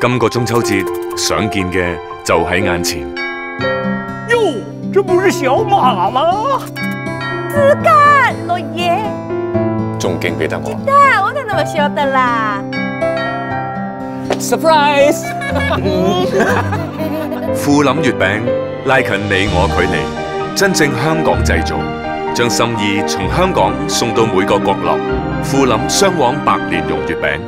今个中秋节想见嘅就喺眼前。哟，这不是小马吗？子干，老爷。仲惊俾得我？得，我都那么晓得啦。Surprise！富林月饼拉近你我距离，真正香港制造，将心意从香港送到每个角落。富林双黄百年蓉月饼。